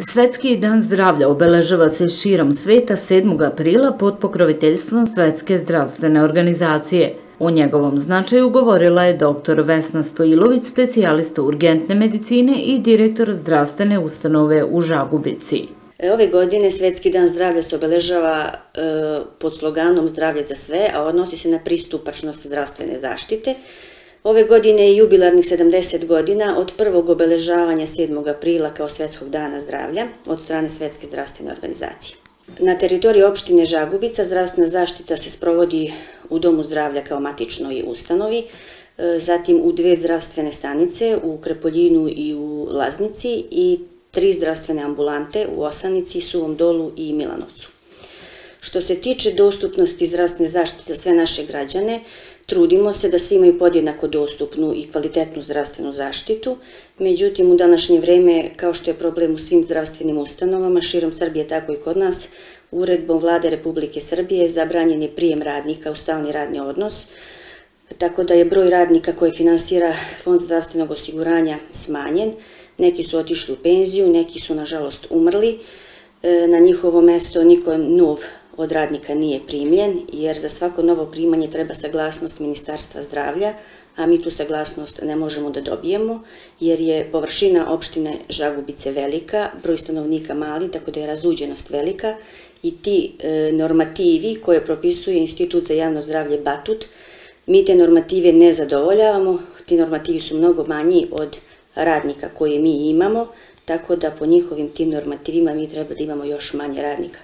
Svetski dan zdravlja obeležava se širom sveta 7. aprila pod pokroviteljstvom Svetske zdravstvene organizacije. O njegovom značaju govorila je dr. Vesna Stojilović, specijalista urgentne medicine i direktor zdravstvene ustanove u Žagubici. Ove godine Svetski dan zdravlja se obeležava e, pod sloganom Zdravlje za sve, a odnosi se na pristupačnost zdravstvene zaštite. Ove godine je jubilarnih 70 godina od prvog obeležavanja 7. aprila kao Svetskog dana zdravlja od strane Svetske zdravstvene organizacije. Na teritoriji opštine Žagubica zdravstvena zaštita se sprovodi u Domu zdravlja kao matičnoj ustanovi, e, zatim u dve zdravstvene stanice, u Krepoljinu i u Laznici i tri zdravstvene ambulante u Osanici, Suvom dolu i Milanovcu. Što se tiče dostupnosti zdravstvene zaštite za sve naše građane, trudimo se da svi imaju podjednako dostupnu i kvalitetnu zdravstvenu zaštitu, međutim u današnje vreme, kao što je problem u svim zdravstvenim ustanovama, širom Srbije tako i kod nas, uredbom vlade Republike Srbije zabranjen je prijem radnika u stalni radni odnos, tako da je broj radnika koje finansira Fond zdravstvenog osiguranja smanjen, neki su otišli u penziju, neki su nažalost umrli, e, na njihovo mesto niko nov od radnika nije primljen, jer za svako novo primanje treba saglasnost Ministarstva zdravlja, a mi tu saglasnost ne možemo da dobijemo, jer je površina opštine Žagubice velika, broj stanovnika mali, tako da je razuđenost velika i ti e, normativi koje propisuje Institut za javno zdravlje Batut, mi te normative ne zadovoljavamo, ti normativi su mnogo manji od radnika koje mi imamo, tako da po njihovim tim normativima mi treba da imamo još manje radnika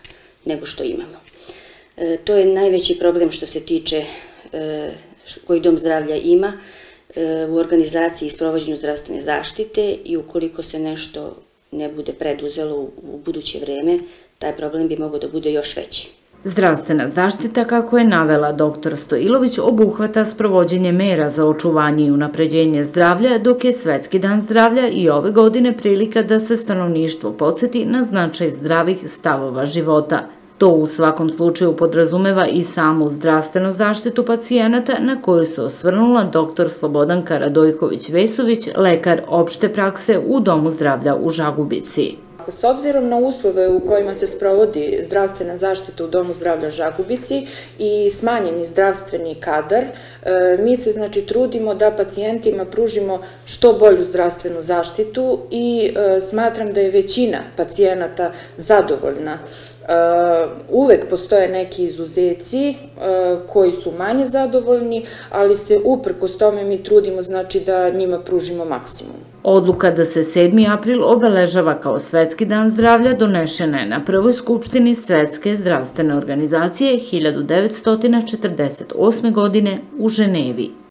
nego što imamo. E, to je najveći problem što se tiče e, koji dom zdravlja ima e, u organizaciji i sprovođenju zdravstvene zaštite i ukoliko se nešto ne bude preduzelo u, u buduće vreme, taj problem bi mogao da bude još veći. Zdravstvena zaštita, kako je navela dr. Stojilović, obuhvata sprovođenje mera za očuvanje i unapređenje zdravlja, dok je Svetski dan zdravlja i ove godine prilika da se stanovništvo podsjeti na značaj zdravih stavova života. To u svakom slučaju podrazumeva i samu zdravstvenu zaštitu pacijenata na koju se osvrnula dr. Slobodanka Radojković-Vesović, lekar opšte prakse u Domu zdravlja u Žagubici. S obzirom na uslove u kojima se sprovodi zdravstvena zaštita u Domu zdravlja Žagubici i smanjeni zdravstveni kadar, e, mi se znači trudimo da pacijentima pružimo što bolju zdravstvenu zaštitu i e, smatram da je većina pacijenata zadovoljna Uh, uvek postoje neki izuzeci koji su manje zadovoljni, ali se uprkos tome mi trudimo znači da njima pružimo maksimum. Odluka da se 7. april obeležava kao Svetski dan zdravlja donešena je na prvoj skupštini Svetske zdravstvene organizacije 1948. godine u Ženevi.